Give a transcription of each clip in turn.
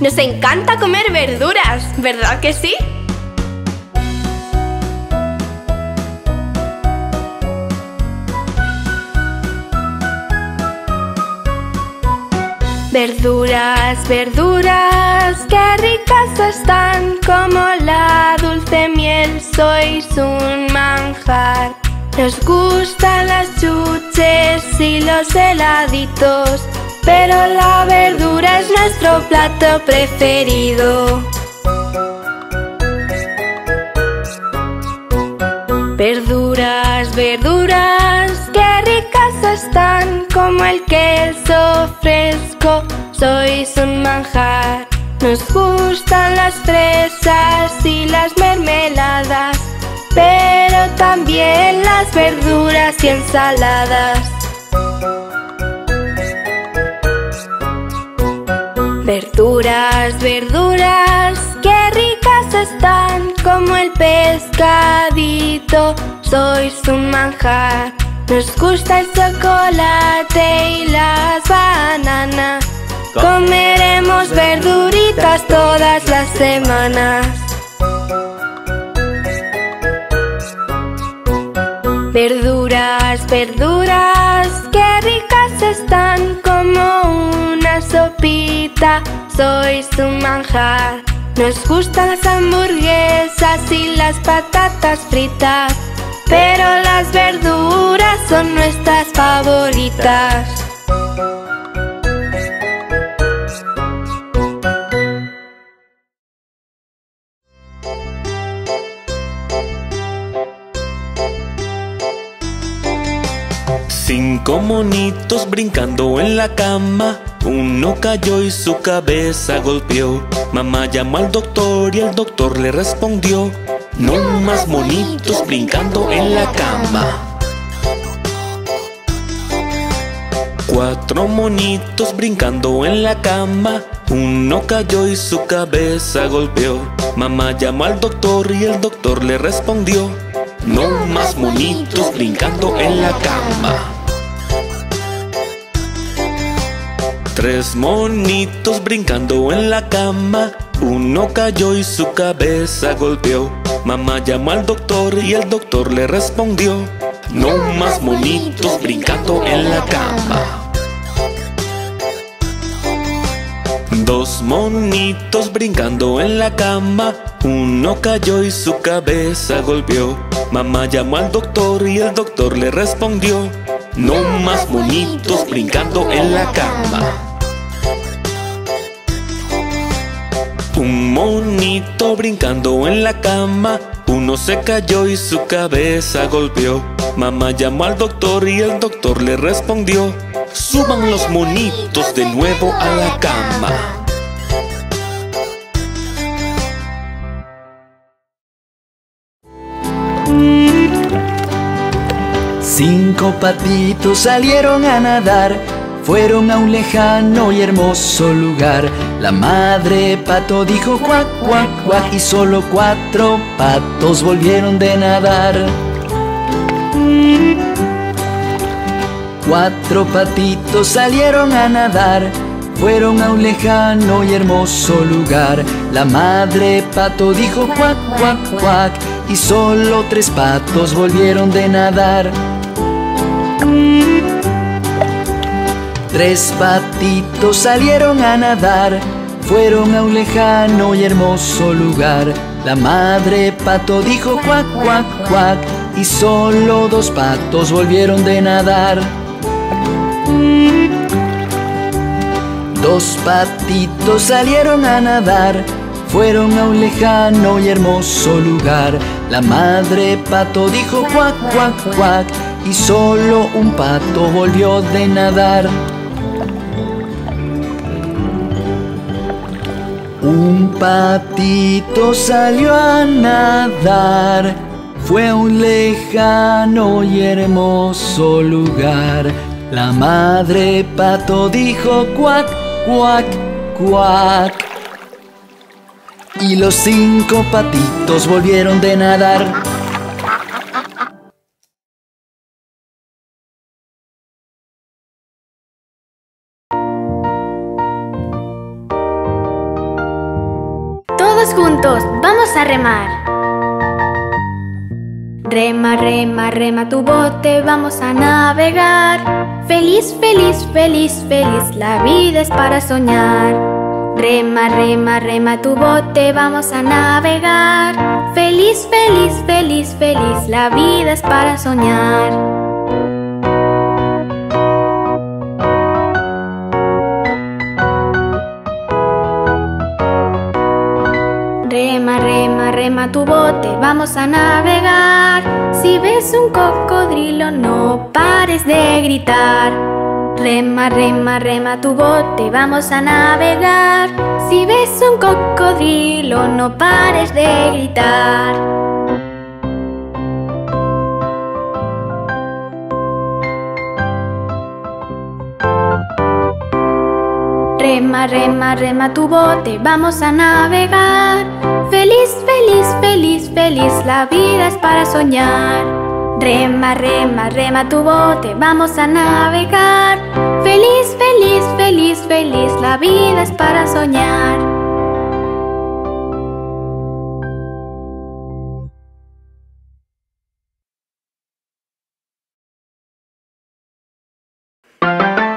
Nos encanta comer verduras, ¿verdad que sí? Verduras, verduras, qué ricas están como la dulce miel, sois un manjar. Nos gustan las chuches y los heladitos, pero la verdura es nuestro plato preferido. Verduras, verduras, qué ricas están como el queso fresco, sois un manjar. Nos gustan las fresas y las mermeladas, pero también las verduras y ensaladas. Verduras, verduras, qué ricas están como el pescadito, sois un manjar. Nos gusta el chocolate y las bananas. Comeremos verduritas todas las semanas. Verduras, verduras, qué ricas están como una sopita, sois un manjar. Nos gustan las hamburguesas y las patatas fritas, pero las verduras son nuestras favoritas. Cinco monitos brincando en la cama. Uno cayó y su cabeza golpeó. Mamá llamó al doctor y el doctor le respondió: No más monitos brincando en la cama. Cuatro monitos brincando en la cama. Uno cayó y su cabeza golpeó. Mamá llamó al doctor y el doctor le respondió: No más monitos brincando en la cama. Tres monitos brincando en la cama. Uno cayó y su cabeza golpeó. Mamá llamó al doctor y el doctor le respondió: No más monitos brincando en la cama. Dos monitos brincando en la cama. Uno cayó y su cabeza golpeó. Mamá llamó al doctor y el doctor le respondió: No más monitos brincando en la cama. Un monito brincando en la cama. Uno se cayó y su cabeza golpeó. Mamá llamó al doctor y el doctor le respondió: Suban los monitos de nuevo a la cama. Cinco patitos salieron a nadar, fueron a un lejano y hermoso lugar. La madre pato dijo cuac, cuac, cuac y solo cuatro patos volvieron de nadar. Cuatro patitos salieron a nadar, fueron a un lejano y hermoso lugar. La madre pato dijo cuac, cuac, cuac y solo tres patos volvieron de nadar. Tres patitos salieron a nadar, fueron a un lejano y hermoso lugar. La madre pato dijo cuac, cuac, cuac y solo dos patos volvieron de nadar. Dos patitos salieron a nadar, fueron a un lejano y hermoso lugar. La madre pato dijo cuac, cuac, cuac y solo un pato volvió de nadar. Un patito salió a nadar, fue a un lejano y hermoso lugar. La madre pato dijo cuac, cuac, cuac. Y los cinco patitos volvieron de nadar. Remar. Rema, rema, rema tu bote, vamos a navegar. Feliz, feliz, feliz, feliz, la vida es para soñar. Rema, rema, rema tu bote, vamos a navegar. Feliz, feliz, feliz, feliz, la vida es para soñar. Rema tu bote, vamos a navegar. Si ves un cocodrilo, no pares de gritar. Rema, rema, rema tu bote, vamos a navegar. Si ves un cocodrilo, no pares de gritar. Rema, rema, rema tu bote, vamos a navegar. Feliz, feliz, feliz, feliz, la vida es para soñar. Rema, rema, rema tu bote, vamos a navegar. Feliz, feliz, feliz, feliz, la vida es para soñar.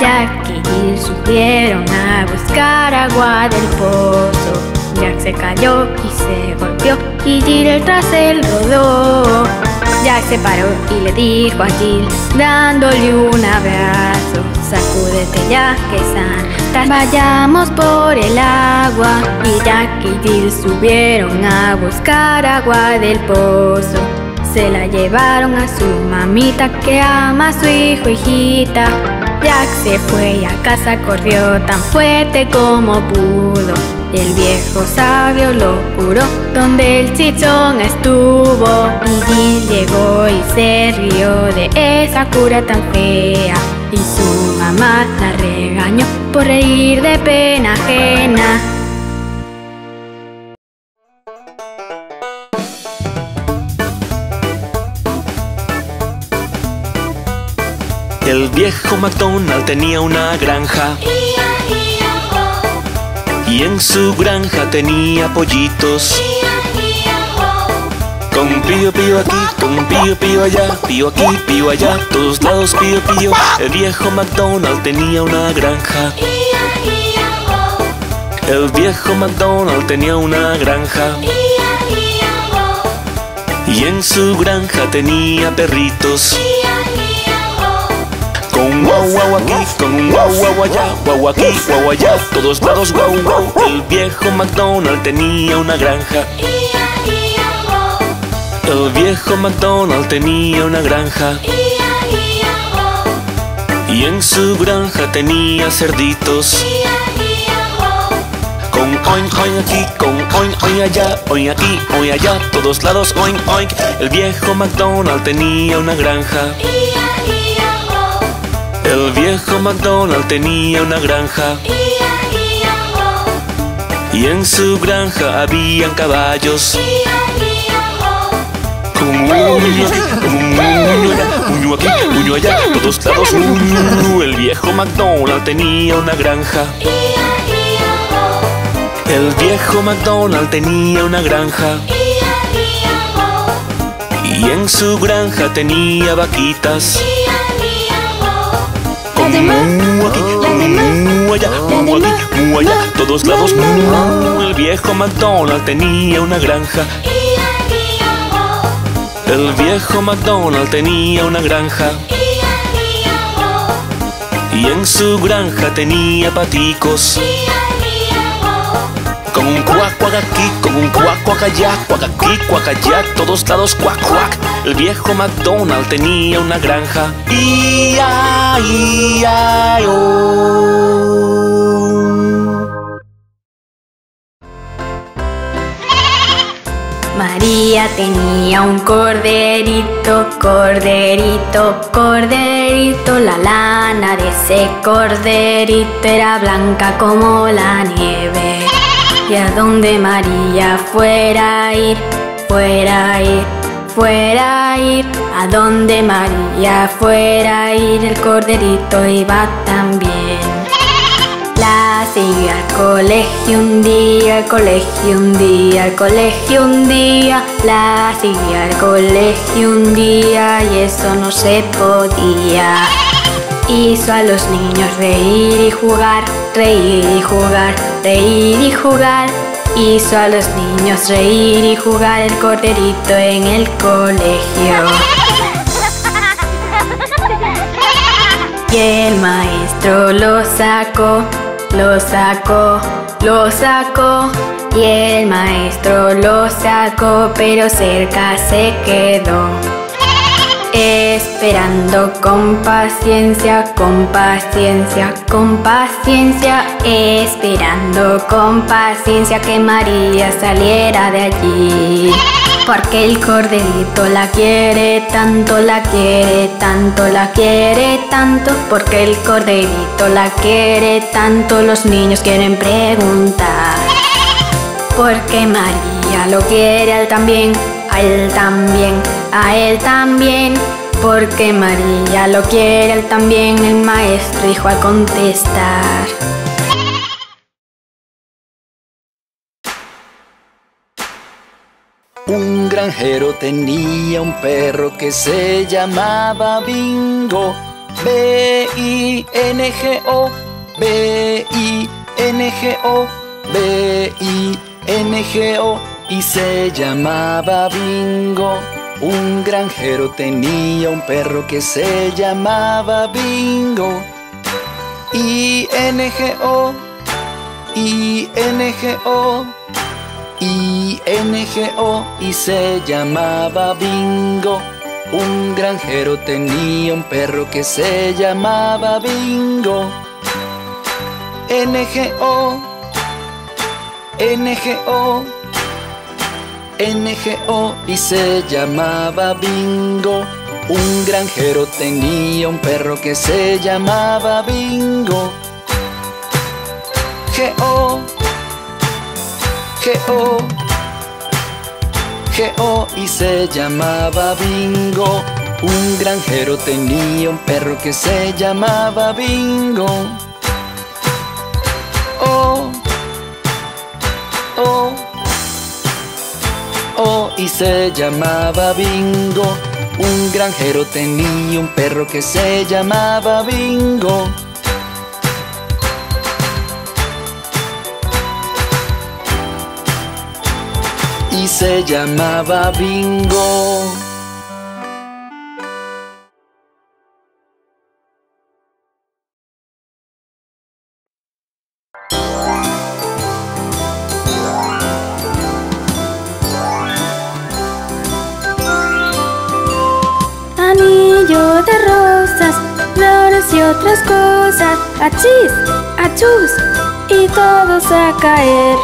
Jack y Jill subieron a buscar agua del pozo. Jack se cayó y se golpeó y Jill tras él rodó. Jack se paró y le dijo a Jill, dándole un abrazo, sacúdete ya que sana. Vayamos por el agua y Jack y Jill subieron a buscar agua del pozo. Se la llevaron a su mamita que ama a su hijo hijita. Jack se fue y a casa corrió tan fuerte como pudo. El viejo sabio lo curó donde el chichón estuvo. Y llegó y se rió de esa cura tan fea. Y su mamá la regañó por reír de pena ajena. El viejo McDonald tenía una granja y en su granja tenía pollitos. Con pío pío aquí, con pío pío allá, pío aquí, pío allá, todos lados pío pío. El viejo McDonald tenía una granja. El viejo McDonald tenía una granja. Y en su granja tenía perritos. Con guau guau aquí, con guau guau allá, guau aquí, guau allá, todos lados guau guau. El viejo McDonald tenía una granja. El viejo McDonald tenía una granja. Y en su granja tenía cerditos. Con oink oink aquí, con oink oink allá, oink aquí, oink allá, todos lados oink oink. El viejo McDonald tenía una granja. El viejo McDonald tenía una granja. Y en su granja habían caballos. Un uño aquí, un uño allá, uño aquí, uño allá, todos lados uño. El viejo McDonald tenía una granja. El viejo McDonald tenía una granja. Y en su granja tenía vaquitas. Todos lados. El viejo McDonald tenía una granja. El viejo McDonald tenía una granja. Y en su granja tenía paticos. Con un cuac cuac aquí, con un cuac cuac allá, cuac aquí, cuac allá, todos lados cuac cuac. El viejo McDonald tenía una granja. Ia, ia, María tenía un corderito, corderito, corderito. La lana de ese corderito era blanca como la nieve. Y a donde María fuera a ir, fuera a ir, fuera a ir, a donde María fuera a ir, el corderito iba también. La siguió al colegio un día, al colegio un día, al colegio un día. La seguía al colegio un día y eso no se podía. Hizo a los niños reír y jugar, reír y jugar, reír y jugar. Hizo a los niños reír y jugar el corderito en el colegio. Y el maestro lo sacó, lo sacó, lo sacó. Y el maestro lo sacó, pero cerca se quedó. Esperando con paciencia, con paciencia, con paciencia, esperando con paciencia que María saliera de allí. Porque el corderito la quiere tanto, la quiere tanto, la quiere tanto. Porque el corderito la quiere tanto, los niños quieren preguntar. Porque María lo quiere a él también, a él también, a él también. Porque María lo quiere él también, el maestro dijo al contestar. Un granjero tenía un perro que se llamaba Bingo. B-I-N-G-O, B-I-N-G-O, B-I-N-G-O y se llamaba Bingo. Un granjero tenía un perro que se llamaba Bingo. I-N-G-O, I-N-G-O. I-N-G-O y se llamaba Bingo. Un granjero tenía un perro que se llamaba Bingo. N-G-O, N-G-O, N-G-O y se llamaba Bingo. Un granjero tenía un perro que se llamaba Bingo. G-O, G-O, G-O y se llamaba Bingo. Un granjero tenía un perro que se llamaba Bingo. Oh, y se llamaba Bingo. Un granjero tenía un perro que se llamaba Bingo. y se llamaba Bingo. Caer.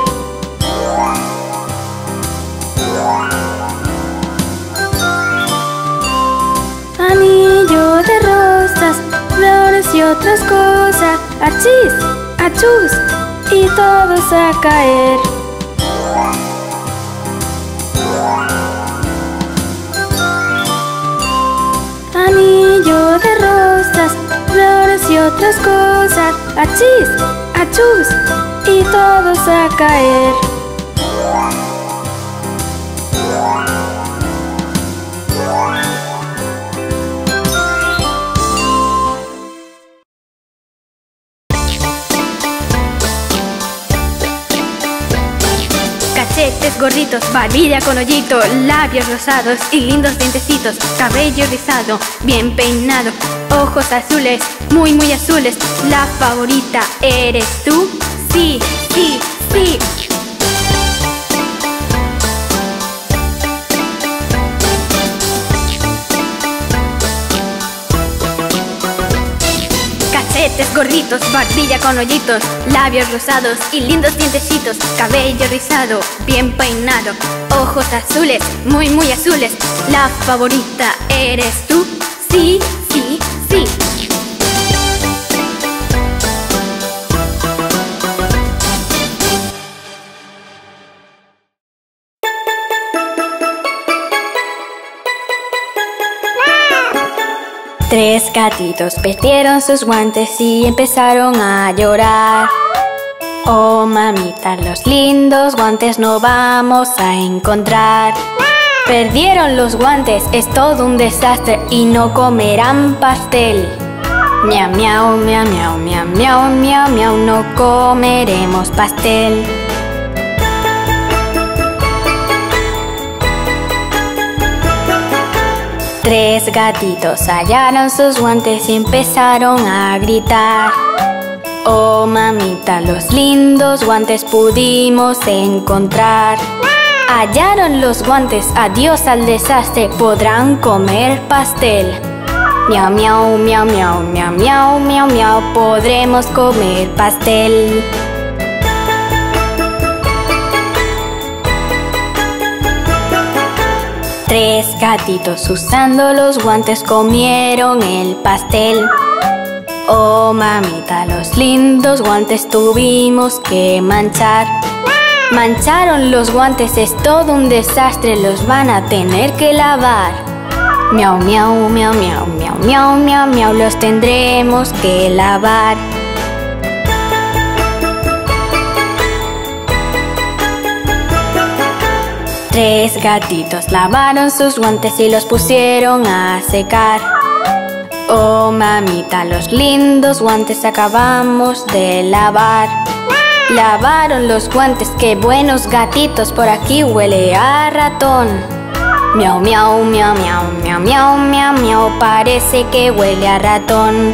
Anillo de rosas, flores y otras cosas, achis, achus, y todos a caer. Anillo de rosas, flores y otras cosas, achis, achus, y todos a caer. Cachetes gorditos, barbilla con hoyito, labios rosados y lindos dientecitos, cabello rizado, bien peinado, ojos azules, muy muy azules. La favorita eres tú, sí, sí, sí. Cachetes gorditos, barbilla con hoyitos, labios rosados y lindos dientecitos, cabello rizado, bien peinado, ojos azules, muy muy azules. La favorita eres tú, sí. Tres gatitos perdieron sus guantes y empezaron a llorar. Oh mamita, los lindos guantes no vamos a encontrar. Perdieron los guantes, es todo un desastre y no comerán pastel. Miau, miau, miau, miau, miau, miau, miau, miau, no comeremos pastel. Tres gatitos hallaron sus guantes y empezaron a gritar. Oh mamita, los lindos guantes pudimos encontrar. Hallaron los guantes, adiós al desastre, podrán comer pastel. Miau, miau, miau, miau, miau, miau, miau, miau, podremos comer pastel. Tres gatitos usando los guantes comieron el pastel. Oh mamita, los lindos guantes tuvimos que manchar. Mancharon los guantes, es todo un desastre, los van a tener que lavar. Miau, miau, miau, miau, miau, miau, miau, miau, los tendremos que lavar. Tres gatitos lavaron sus guantes y los pusieron a secar. Oh mamita, los lindos guantes acabamos de lavar. Lavaron los guantes, qué buenos gatitos, por aquí huele a ratón. Miau, miau, miau, miau, miau, miau, miau, miau, parece que huele a ratón.